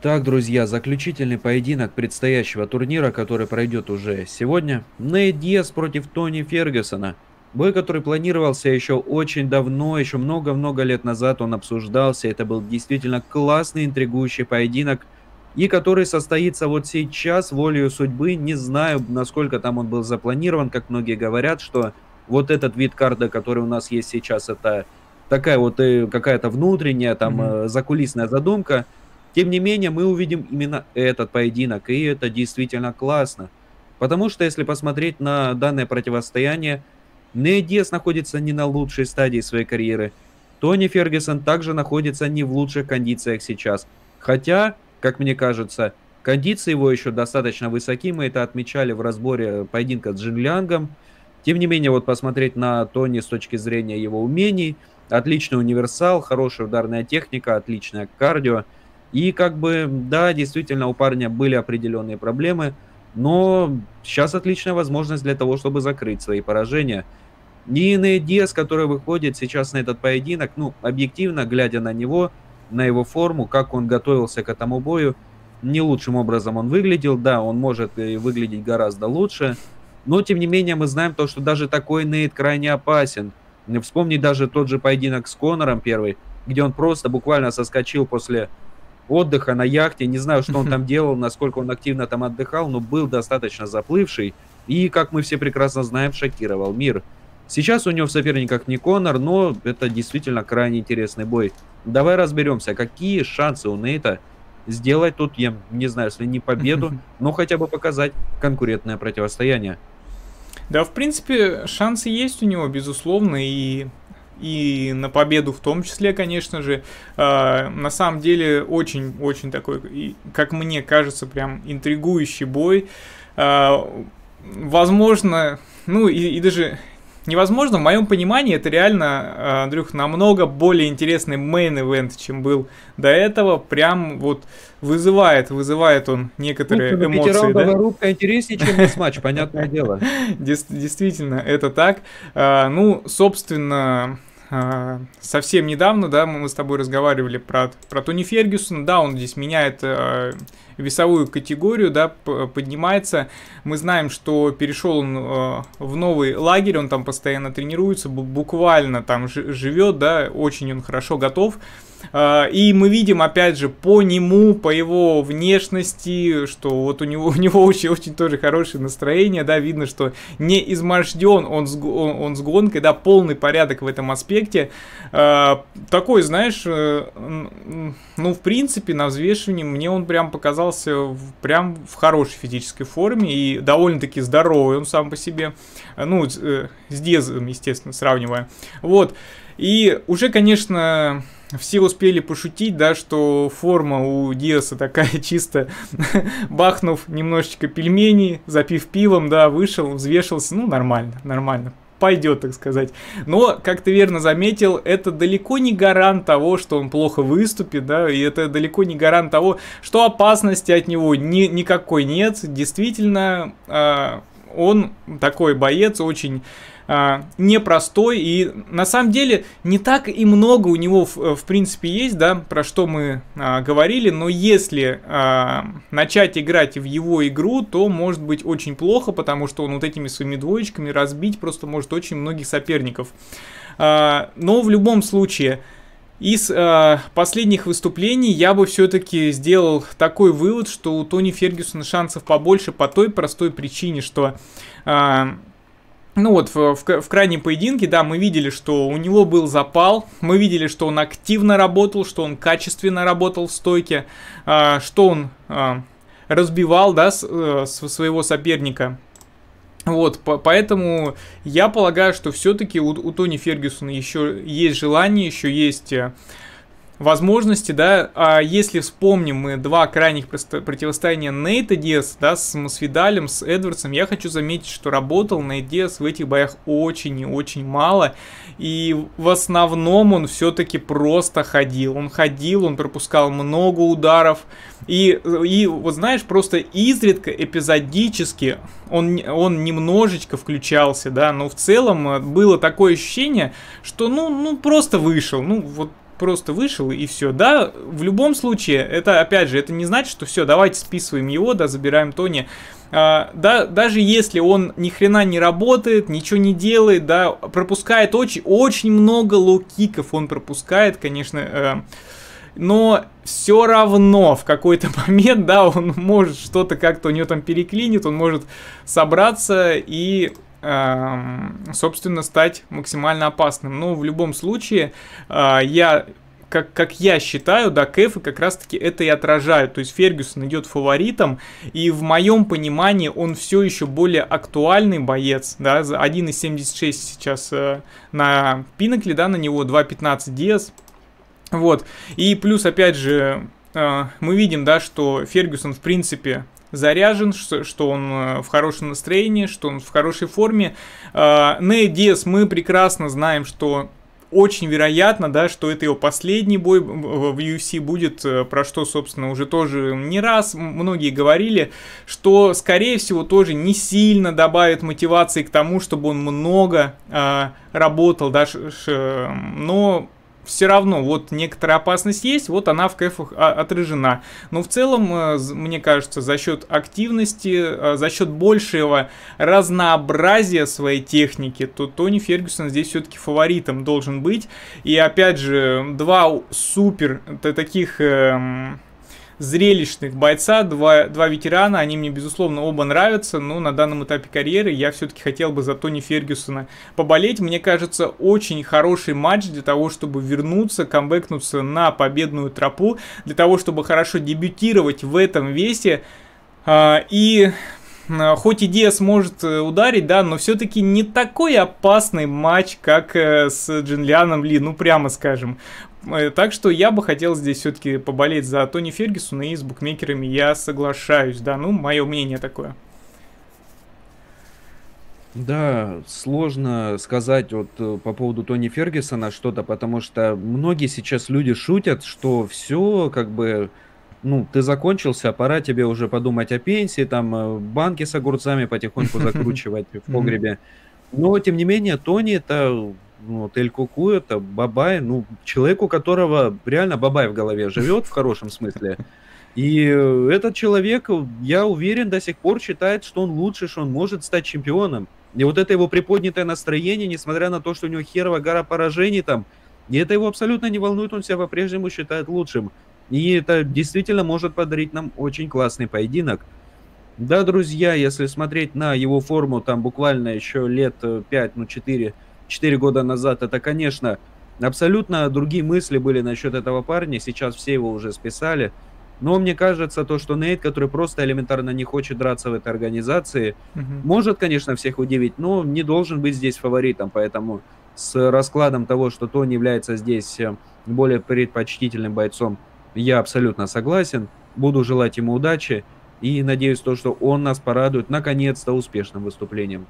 Так, друзья, заключительный поединок предстоящего турнира, который пройдет уже сегодня. Нейт Диас против Тони Фергюсона. Бой, который планировался еще очень давно, еще много-много лет назад он обсуждался. Это был действительно классный, интригующий поединок. И который состоится вот сейчас, волею судьбы. Не знаю, насколько там он был запланирован, как многие говорят, что вот этот вид карда, который у нас есть сейчас, это такая вот э, какая-то внутренняя, там, mm-hmm. закулисная задумка. Тем не менее, мы увидим именно этот поединок, и это действительно классно. Потому что, если посмотреть на данное противостояние, Нейдес находится не на лучшей стадии своей карьеры. Тони Фергюсон также находится не в лучших кондициях сейчас. Хотя, как мне кажется, кондиции его еще достаточно высоки. Мы это отмечали в разборе поединка с Джин Лянгом. Тем не менее, вот посмотреть на Тони с точки зрения его умений. Отличный универсал, хорошая ударная техника, отличное кардио – и как бы, да, действительно, у парня были определенные проблемы, но сейчас отличная возможность для того, чтобы закрыть свои поражения. И Диас, который выходит сейчас на этот поединок, ну, объективно, глядя на него, на его форму, как он готовился к этому бою, не лучшим образом он выглядел. Да, он может и выглядеть гораздо лучше, но, тем не менее, мы знаем то, что даже такой Нейт крайне опасен. Вспомни даже тот же поединок с Конором первый, где он просто буквально соскочил после отдыха на яхте. Не знаю, что он там делал, насколько он активно там отдыхал, но был достаточно заплывший. И, как мы все прекрасно знаем, шокировал мир. Сейчас у него в соперниках не Конор, но это действительно крайне интересный бой. Давай разберемся, какие шансы у Нейта сделать тут, я не знаю, если не победу, но хотя бы показать конкурентное противостояние. Да, в принципе, шансы есть у него, безусловно, и и на победу в том числе, конечно же. Э, на самом деле очень-очень такой, как мне кажется, прям интригующий бой. Э, возможно, ну и, и даже невозможно, в моем понимании это реально, Андрюх, намного более интересный мейн-эвент, чем был до этого. Прям вот вызывает, вызывает он некоторые ну, эмоции. Да? рубка интереснее, чем весь матч, понятное дело. Действительно, это так. А, ну, собственно, а, совсем недавно, да, мы с тобой разговаривали про, про Тони Фергюсона, да, он здесь меняет э, весовую категорию, да, поднимается. Мы знаем, что перешел он э, в новый лагерь, он там постоянно тренируется, буквально там живет, да, очень он хорошо готов. А, и мы видим, опять же, по нему, по его внешности, что вот у него, у него очень, очень тоже хорошее настроение, да, видно, что не изможден он с, он, он с гонкой, да, полный порядок в этом аспекте. А, такой, знаешь, э, ну, в принципе, на взвешивании мне он прям показался в, прям в хорошей физической форме и довольно-таки здоровый он сам по себе, ну, э, с Дезом, естественно, сравнивая. Вот. И уже, конечно, все успели пошутить, да, что форма у Диаса такая чисто, бахнув немножечко пельменей, запив пивом, да, вышел, взвешился, ну, нормально, нормально, пойдет, так сказать. Но, как ты верно заметил, это далеко не гарант того, что он плохо выступит, да, и это далеко не гарант того, что опасности от него ни, никакой нет. Действительно, э, он такой боец, очень а, непростой, и на самом деле не так и много у него в, в принципе есть, да, про что мы а, говорили, но если а, начать играть в его игру, то может быть очень плохо, потому что он вот этими своими двоечками разбить просто может очень многих соперников. А, но в любом случае... Из э, последних выступлений я бы все-таки сделал такой вывод, что у Тони Фергюсона шансов побольше по той простой причине, что э, ну вот, в, в, в крайнем поединке, да, мы видели, что у него был запал, мы видели, что он активно работал, что он качественно работал в стойке, а, что он а, разбивал, да, с, а, своего соперника. Вот, по, поэтому я полагаю, что все-таки у, у Тони Фергюсона еще есть желание, еще есть э, возможности, да, а если вспомним мы два крайних противостояния Нейта Диас, да, с Масвидалем, с Эдвардсом, я хочу заметить, что работал Нейт Диас в этих боях очень и очень мало, и в основном он все-таки просто ходил, он ходил, он пропускал много ударов, и, и вот знаешь, просто изредка, эпизодически он, он немножечко включался, да, но в целом э, было такое ощущение, что, ну, ну, просто вышел, ну, вот просто вышел и все. Да, в любом случае, это, опять же, это не значит, что все, давайте списываем его, да, забираем Тони. А, да, даже если он ни хрена не работает, ничего не делает, да, пропускает очень, очень много лоу-киков он пропускает, конечно, э, но все равно в какой-то момент, да, он может что-то как-то у него там переклинит, он может собраться и собственно, стать максимально опасным. Но в любом случае, э, я как, как я считаю, да, кэфы как раз-таки это и отражают. То есть Фергюсон идет фаворитом, и в моем понимании он все еще более актуальный боец, да, 1.76 сейчас э, на Пинакле, да, на него 2.15 Диас. Вот, и плюс, опять же, э, мы видим, да, что Фергюсон, в принципе, заряжен, что, он э, в хорошем настроении, что он в хорошей форме. Э, Ней Диас мы прекрасно знаем, что очень вероятно, да, что это его последний бой в UFC будет, э, про что, собственно, уже тоже не раз многие говорили, что, скорее всего, тоже не сильно добавит мотивации к тому, чтобы он много э, работал, да, ш, ш, но все равно вот некоторая опасность есть, вот она в кэфах а, отражена. Но в целом, э, мне кажется, за счет активности, э, за счет большего разнообразия своей техники, то Тони Фергюсон здесь все-таки фаворитом должен быть. И опять же, два супер таких эм, зрелищных бойца, два, два ветерана, они мне, безусловно, оба нравятся, но на данном этапе карьеры я все-таки хотел бы за Тони Фергюсона поболеть. Мне кажется, очень хороший матч для того, чтобы вернуться, камбэкнуться на победную тропу, для того, чтобы хорошо дебютировать в этом весе. А, и а, хоть идея сможет э, ударить, да, но все-таки не такой опасный матч, как э, с Джинлианом Ли, ну прямо скажем. Э, так что я бы хотел здесь все-таки поболеть за Тони Фергюсона и с букмекерами я соглашаюсь, да, ну, мое мнение такое. Да, сложно сказать вот э, по поводу Тони Фергюсона что-то, потому что многие сейчас люди шутят, что все как бы, ну, ты закончился, пора тебе уже подумать о пенсии, там э, банки с огурцами потихоньку закручивать в погребе. Но, тем не менее, Тони это вот Эль Куку это Бабай, ну, человек, у которого реально Бабай в голове живет в хорошем смысле. И этот человек, я уверен, до сих пор считает, что он лучше, что он может стать чемпионом. И вот это его приподнятое настроение, несмотря на то, что у него херова гора поражений там, и это его абсолютно не волнует, он себя по-прежнему считает лучшим. И это действительно может подарить нам очень классный поединок. Да, друзья, если смотреть на его форму, там буквально еще лет 5, э, ну 4 4 года назад, это, конечно, абсолютно другие мысли были насчет этого парня. Сейчас все его уже списали. Но мне кажется, то, что Нейт, который просто элементарно не хочет драться в этой организации, угу. может, конечно, всех удивить, но не должен быть здесь фаворитом. Поэтому с раскладом того, что Тони является здесь э, более предпочтительным бойцом, я абсолютно согласен. Буду желать ему удачи и надеюсь, то, что он нас порадует наконец-то успешным выступлением.